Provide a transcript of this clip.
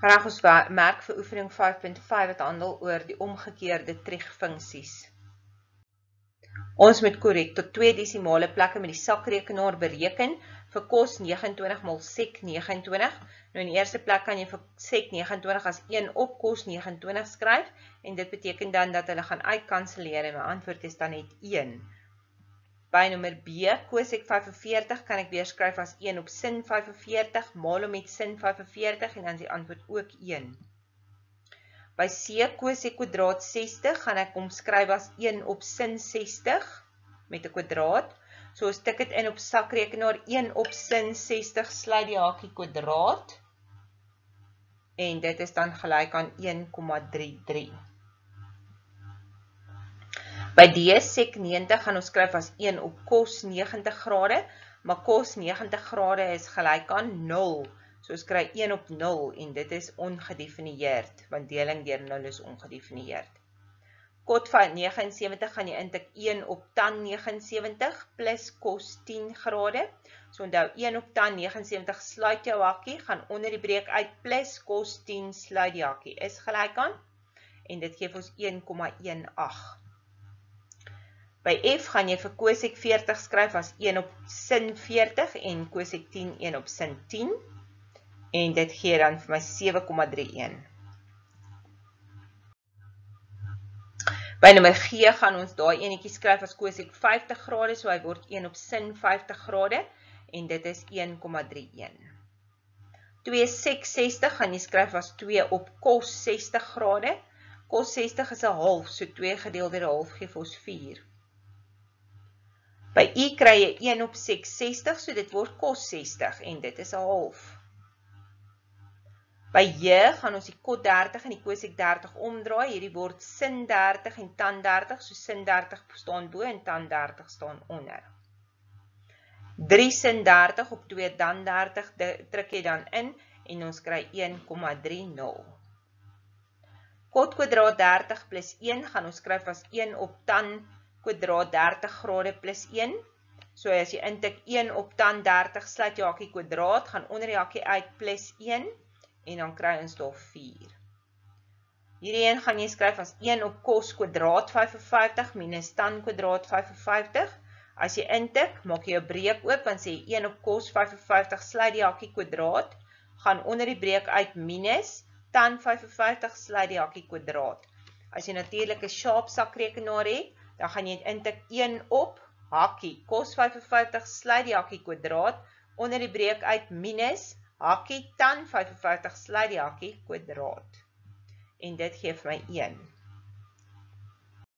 Graag ons merk vir oefening 5.5 wat handel oor die omgekeerde tregfunksies. Ons moet korrek tot twee desimale plekke met die sakrekenaar bereken vir cos 29 mal sec 29. Nou in die eerste plek kan jy vir sec 29 as 1 op cos 29 skryf en dit beteken dan dat hulle gaan uitkanselleer en my antwoord is dan net 1. By nommer B, cosec 45 kan ek weer skryf as 1 op sin 45, maal om met sin 45 en dan is die antwoord ook 1. By C, cosec kwadraat 60 gaan ek omskryf as 1 op sin 60 met 'n kwadraat. So as tik dit in op sakrekenaar 1 op sin 60 sluit die hakie kwadraat en dit is dan gelyk aan 1,33. By D sec 90 gaan ons skryf as 1 op cos 90 grade, maar cos 90 grade is gelyk aan 0. So ons kry 1 op 0 en dit is ongedefinieerd, want deling deur 0 is ongedefinieerd. Cot van 79 gaan jy intik 1 op tan 79 plus cos 10 grade. So onthou 1 op tan 79 sluit jou hakkie, gaan onder die breek uit plus cos 10 sluit die hakkie is gelyk aan en dit gee vir ons 1,18. By F gaan jy vir cosec 40 skryf as 1 op sin 40 en cosec 10 1 op sin 10 en dit gee dan vir my 7,31. By nommer G gaan ons daai enetjie skryf as cosec 50 grade, so hy word 1 op sin 50 grade en dit is 1,31. 2 sec 60 gaan jy skryf as 2 op cos 60 grade. Cos 60 is 'n half, so 2 gedeel deur 'n half gee vir ons 4. By u kry jy 1 op sec 60, so dit word cos 60 en dit is 'n half. By j gaan ons die cot 30 en die cosec 30 omdraai. Hierdie word sin 30 en tan 30, so sin 30 staan bo en tan 30 staan onder. 3 sin 30 op 2 dan 30 druk jy dan in en ons kry 1,30. Cot kwadraat 30 plus 1 gaan ons skryf as 1 op tan 30 kwadraat 30 grade plus 1. So as jy intik 1 op tan 30 sluit jy hakkie kwadraat, gaan onder die hakkie uit plus 1 en dan kry ons daar 4. Hierdie een gaan jy skryf as 1 op cos kwadraat 55 minus tan kwadraat 55. As jy intik, maak jy 'n breek oop en sê 1 op cos 55 sluit die hakkie kwadraat, gaan onder die breek uit minus tan 55 sluit die hakkie kwadraat. As jy natuurlik 'n sharp sakrekenaar het, dan gaan jy intik 1 op hakkie, cos 55 sluit die hakkie kwadraat, onder die breek uit minus hakkie tan 55 sluit die hakkie kwadraat. En dit geef my 1.